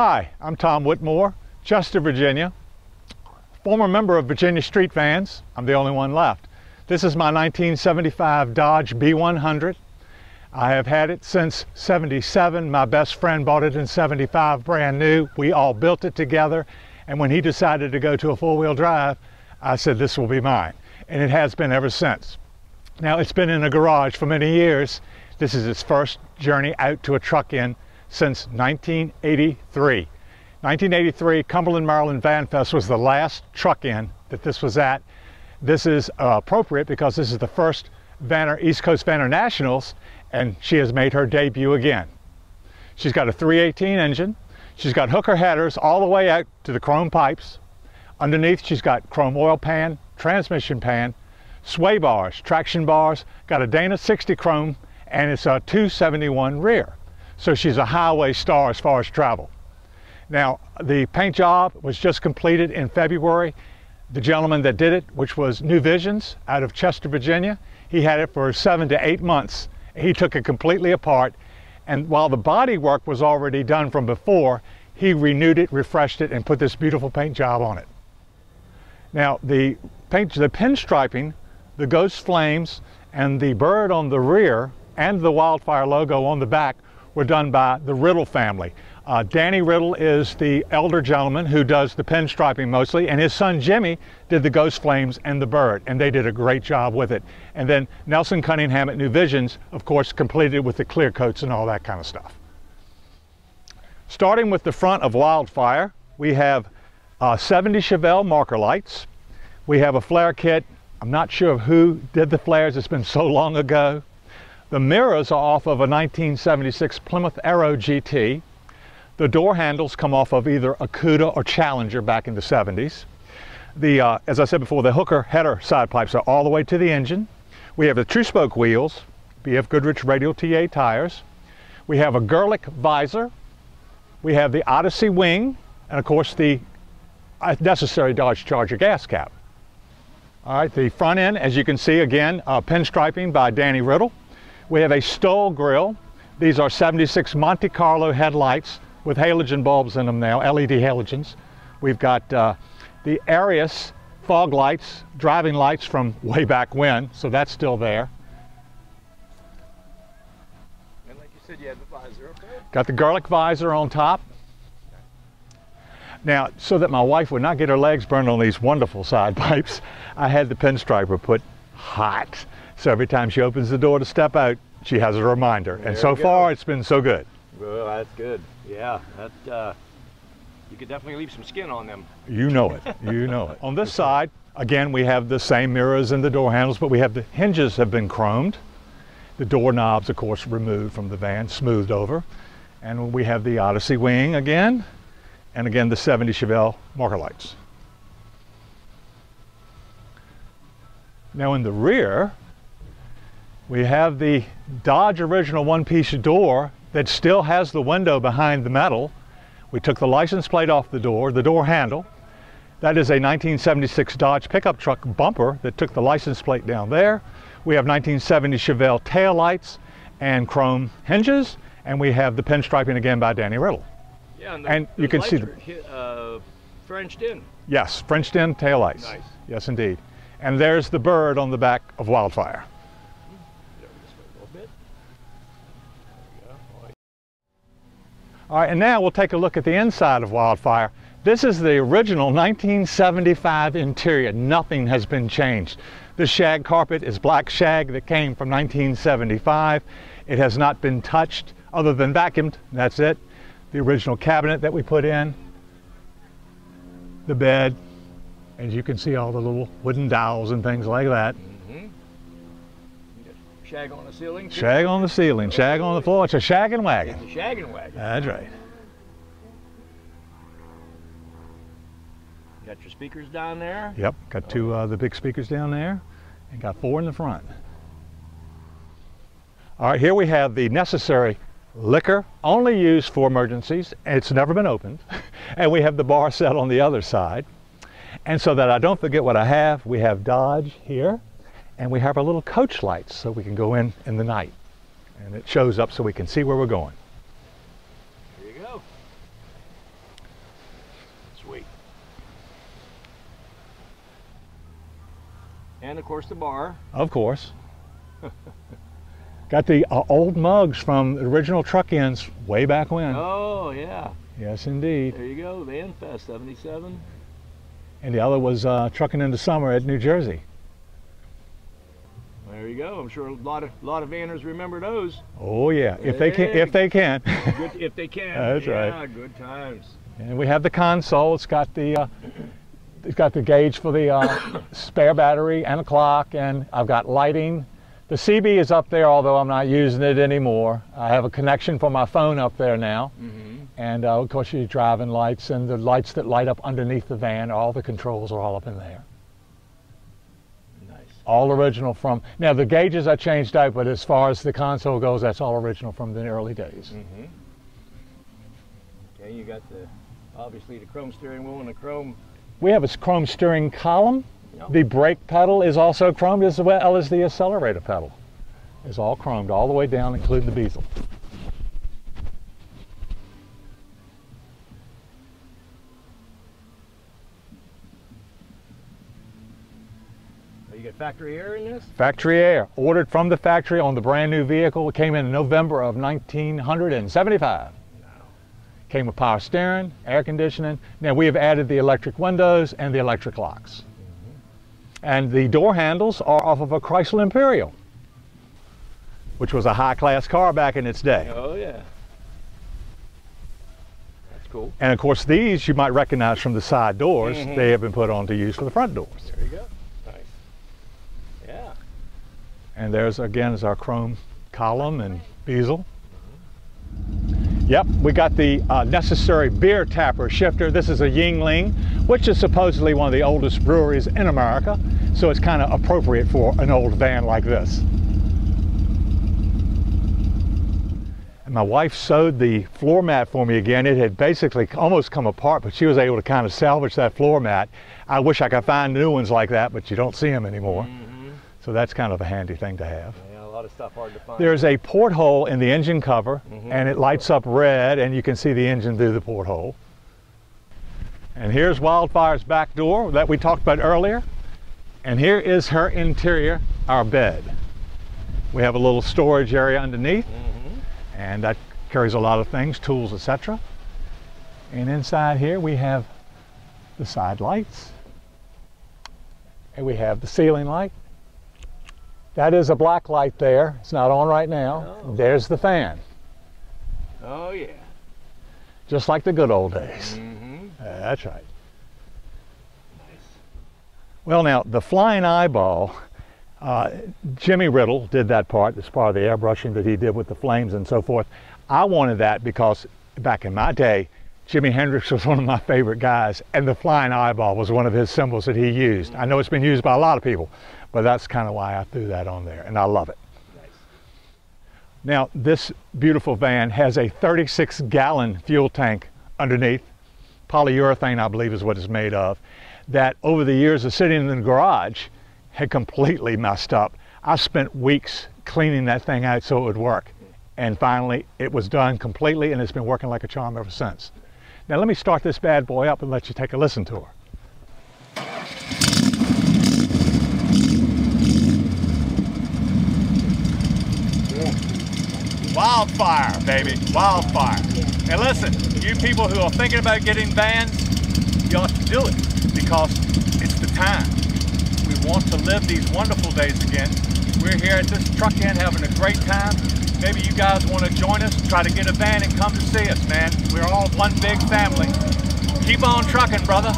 Hi, I'm Tom Whitmore, Chester, Virginia. Former member of Virginia Street Fans. I'm the only one left. This is my 1975 Dodge B100. I have had it since 77. My best friend bought it in 75 brand new. We all built it together. And when he decided to go to a four-wheel drive, I said, this will be mine. And it has been ever since. Now, it's been in a garage for many years. This is its first journey out to a truck in since 1983. 1983, Cumberland, Maryland Van Fest was the last truck in that this was at. This is uh, appropriate because this is the first Vanner, East Coast Vanner Nationals, and she has made her debut again. She's got a 318 engine. She's got hooker headers all the way out to the chrome pipes. Underneath, she's got chrome oil pan, transmission pan, sway bars, traction bars, got a Dana 60 chrome, and it's a 271 rear. So she's a highway star as far as travel. Now, the paint job was just completed in February. The gentleman that did it, which was New Visions out of Chester, Virginia, he had it for seven to eight months. He took it completely apart, and while the body work was already done from before, he renewed it, refreshed it, and put this beautiful paint job on it. Now, the paint, the pinstriping, the ghost flames, and the bird on the rear, and the wildfire logo on the back were done by the Riddle family. Uh, Danny Riddle is the elder gentleman who does the pinstriping mostly, and his son Jimmy did the Ghost Flames and the Bird, and they did a great job with it. And then Nelson Cunningham at New Visions, of course, completed with the clear coats and all that kind of stuff. Starting with the front of Wildfire, we have uh, 70 Chevelle marker lights. We have a flare kit. I'm not sure who did the flares. It's been so long ago. The mirrors are off of a 1976 Plymouth Arrow GT. The door handles come off of either a Cuda or Challenger back in the 70s. The, uh, as I said before, the hooker header side pipes are all the way to the engine. We have the true spoke wheels, BF Goodrich radial TA tires. We have a Gerlich visor. We have the Odyssey wing, and of course the uh, necessary Dodge Charger gas cap. All right, the front end, as you can see again, uh, pinstriping by Danny Riddle. We have a Stoll grill. These are 76 Monte Carlo headlights with halogen bulbs in them now, LED halogens. We've got uh, the Arius fog lights, driving lights from way back when, so that's still there. And like you said, you had the visor, okay? Got the garlic visor on top. Now, so that my wife would not get her legs burned on these wonderful side pipes, I had the pinstriper put hot. So every time she opens the door to step out, she has a reminder. There and so far, it's been so good. Well, that's good. Yeah, that, uh, you could definitely leave some skin on them. You know it. You know it. On this side, again, we have the same mirrors and the door handles, but we have the hinges have been chromed. The door knobs, of course, removed from the van, smoothed over. And we have the Odyssey wing again, and again the 70 Chevelle marker lights. Now in the rear, we have the Dodge original one-piece door that still has the window behind the metal. We took the license plate off the door, the door handle. That is a 1976 Dodge pickup truck bumper that took the license plate down there. We have 1970 Chevelle tail lights and chrome hinges, and we have the pinstriping again by Danny Riddle. Yeah, and, And you can see the- the uh, Frenched in. Yes, Frenched in tail lights. Nice. Yes, indeed. And there's the bird on the back of Wildfire. There, this way a little bit. There we go. Oh, All right, and now we'll take a look at the inside of Wildfire. This is the original 1975 interior. Nothing has been changed. The shag carpet is black shag that came from 1975. It has not been touched other than vacuumed. That's it. The original cabinet that we put in, the bed, and you can see all the little wooden dowels and things like that. Shag on the ceiling. too? Shag on the ceiling, shag on the floor. It's a shag and wagon. It's a shagging wagon. That's right. Got your speakers down there. Yep, got two uh, the big speakers down there, and got four in the front. All right, here we have the necessary liquor, only used for emergencies. It's never been opened, and we have the bar set on the other side. And so that I don't forget what I have, we have Dodge here, and we have our little coach lights so we can go in in the night. And it shows up so we can see where we're going. There you go. Sweet. And of course the bar. Of course. Got the uh, old mugs from the original truck ins way back when. Oh, yeah. Yes, indeed. There you go, Van Fest 77. And the other was uh, Trucking in the Summer at New Jersey. There you go. I'm sure a lot of lot of vanners remember those. Oh yeah, if they can, if they can. Good, if they can. That's yeah, right. good times. and we have the console. It's got the uh, it's got the gauge for the uh, spare battery and a clock, and I've got lighting. The CB is up there, although I'm not using it anymore. I have a connection for my phone up there now, Mm-hmm. and uh, of course your driving lights and the lights that light up underneath the van. All the controls are all up in there. All original from now. The gauges I changed out, but as far as the console goes, that's all original from the early days. Mm-hmm. Okay, you got the obviously the chrome steering wheel and the chrome. We have a chrome steering column. Yep. The brake pedal is also chromed as well as the accelerator pedal. Is all chromed all the way down, including the bezel. You got factory air in this? Factory air, ordered from the factory on the brand new vehicle. It came in November of 1975. Came with power steering, air conditioning. Now we have added the electric windows and the electric locks. And the door handles are off of a Chrysler Imperial, which was a high class car back in its day. Oh yeah. That's cool. And of course, these you might recognize from the side doors. Mhm. They have been put on to use for the front doors. There you go. Nice. Yeah. And there's again is our chrome column and bezel. Yep, we got the uh, necessary beer tapper shifter. This is a Yuengling, which is supposedly one of the oldest breweries in America, so it's kind of appropriate for an old van like this. And my wife sewed the floor mat for me again. It had basically almost come apart, but she was able to kind of salvage that floor mat. I wish I could find new ones like that, but you don't see them anymore. Mm-hmm. So that's kind of a handy thing to have. Yeah, a lot of stuff hard to find. There's a porthole in the engine cover, Mhm. and it lights up red, and you can see the engine through the porthole. And here's Wildfire's back door that we talked about earlier. And here is her interior, our bed. We have a little storage area underneath, Mm-hmm. and that carries a lot of things, tools, etc. And inside here we have the side lights. And we have the ceiling light. That is a black light there. It's not on right now. Oh. There's the fan, Oh yeah. just like the good old days. Mm-hmm. That's right. Nice. Well, now, the flying eyeball, uh, Jimmy Riddle did that part as part of the airbrushing that he did with the flames and so forth. I wanted that because back in my day, Jimi Hendrix was one of my favorite guys, and the flying eyeball was one of his symbols that he used. I know it's been used by a lot of people, but that's kind of why I threw that on there, and I love it. Nice. Now, this beautiful van has a 36 gallon fuel tank underneath. Polyurethane, I believe, is what it's made of. That over the years of sitting in the garage had completely messed up. I spent weeks cleaning that thing out so it would work. And finally, it was done completely and it's been working like a charm ever since. Now, let me start this bad boy up and let you take a listen to her. Wildfire, baby, wildfire. And listen, you people who are thinking about getting vans, you ought to do it because it's the time. We want to live these wonderful days again. We're here at this truck in having a great time. Maybe you guys want to join us, try to get a van and come to see us, man. We're all one big family. Keep on trucking, brother.